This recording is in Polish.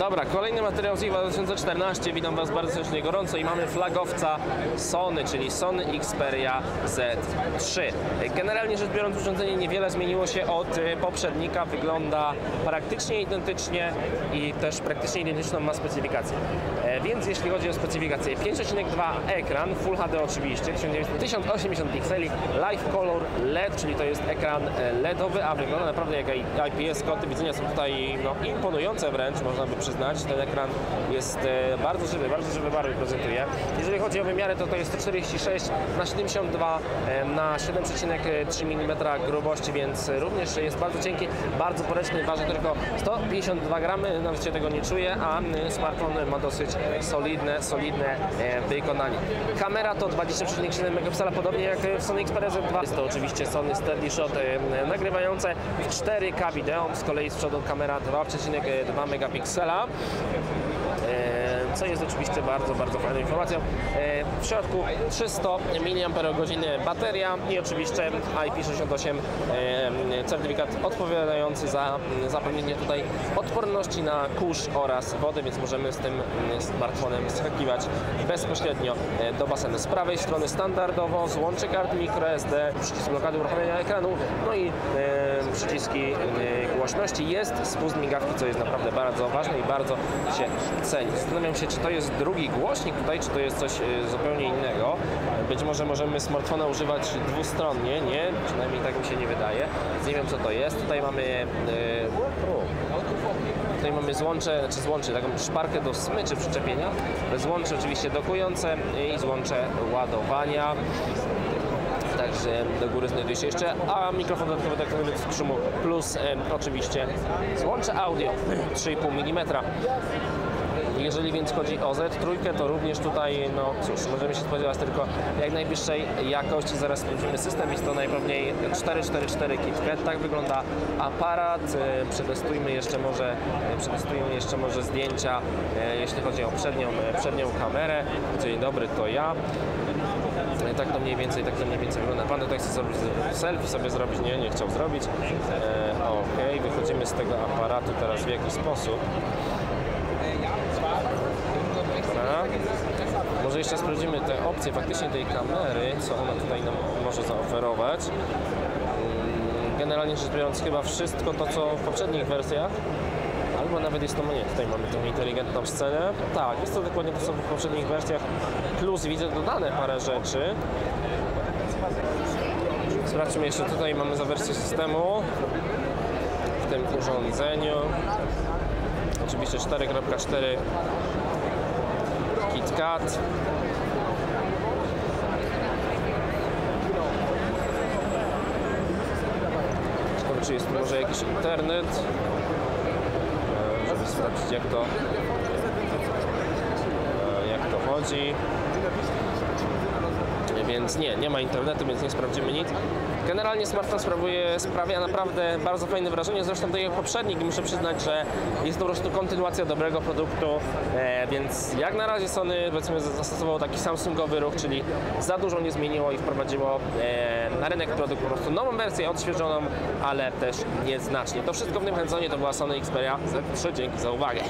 Dobra, kolejny materiał z IWA 2014. Witam Was bardzo serdecznie gorąco i mamy flagowca Sony, czyli Sony Xperia Z3. Generalnie rzecz biorąc urządzenie niewiele zmieniło się od y, poprzednika. Wygląda praktycznie identycznie i też praktycznie identyczną ma specyfikację. E, Więc jeśli chodzi o specyfikację, 5.2 ekran, Full HD oczywiście, 1080 pikseli, Live Color LED, czyli to jest ekran e, LEDowy, a wygląda naprawdę jak IPS. Kąty widzenia są tutaj no, imponujące wręcz, można by przyznać. Ten ekran jest e, bardzo żywy, bardzo żywe barwy prezentuje. Jeżeli chodzi o wymiary, to to jest 146 na 72 e, na 7,3 mm grubości, więc również jest bardzo cienki, bardzo poręczny, waży tylko 152 gramy, nawet się tego nie czuje, a smartfon ma dosyć solidne, solidne e, wykonanie. Kamera to 20,7 megapiksela, podobnie jak w Sony Xperia Z2. Jest to oczywiście Sony Steady Shot e, nagrywające w 4K wideo, z kolei z przodu kamera 2,2 megapiksela. Co jest oczywiście bardzo, bardzo fajną informacją. E, W środku 300 mAh bateria i oczywiście IP68 e, certyfikat odpowiadający za zapewnienie tutaj odporności na kurz oraz wodę, więc możemy z tym mm, smartfonem skakiwać bezpośrednio e, do basenu. Z prawej strony standardowo złącze kart microSD, przycisk blokady uruchomienia ekranu, no i przyciski głośności. Jest spust migawki, co jest naprawdę bardzo ważne i bardzo się ceni. Zastanawiam czy to jest drugi głośnik tutaj, czy to jest coś e, zupełnie innego. Być może możemy smartfona używać dwustronnie, nie? Przynajmniej tak mi się nie wydaje. Nie wiem, co to jest. Tutaj mamy... o, Tutaj mamy złącze, czy złącze, taką szparkę do smyczy przyczepienia. Złącze oczywiście dokujące i złącze ładowania. Także do góry znajduje się jeszcze, a mikrofon dodatkowy tak z szumu plus e, oczywiście złącze audio 3,5 mm. Jeżeli więc chodzi o Z3, to również tutaj, no cóż, możemy się spodziewać tylko jak najwyższej jakości. Zaraz sprawdzimy system, jest to najpewniej 444 KitKat. Tak wygląda aparat. E, Przetestujmy jeszcze może, e, przetestujmy jeszcze może zdjęcia, e, jeśli chodzi o przednią, przednią kamerę. Dzień dobry, to ja. Tak to mniej więcej, tak to mniej więcej wygląda. Pan tutaj chce zrobić selfie sobie zrobić, nie, nie chciał zrobić. E, Okej, wychodzimy z tego aparatu teraz w jaki sposób. Może jeszcze sprawdzimy te opcje faktycznie tej kamery, co ona tutaj nam może zaoferować. Mm, Generalnie rzecz biorąc chyba wszystko to, co w poprzednich wersjach. Albo nawet jest to, no nie, tutaj mamy tą inteligentną scenę. Tak, jest to dokładnie to, co w poprzednich wersjach. Plus widzę dodane parę rzeczy. Sprawdźmy jeszcze tutaj, mamy za wersję systemu w tym urządzeniu. Oczywiście 4.4 KitKat. Czy jest może jakiś internet, e, żeby sprawdzić jak to, e, jak to chodzi. Więc nie, nie ma internetu, więc nie sprawdzimy nic. Generalnie smartfon sprawuje, sprawia naprawdę bardzo fajne wrażenie, zresztą tak jak poprzednik i muszę przyznać, że jest to po prostu kontynuacja dobrego produktu, e, więc jak na razie Sony powiedzmy zastosowało taki samsungowy ruch, czyli za dużo nie zmieniło i wprowadziło e, na rynek produkt po prostu nową wersję, odświeżoną, ale też nieznacznie. To wszystko w tym hands to była Sony Xperia Z3, dzięki za uwagę.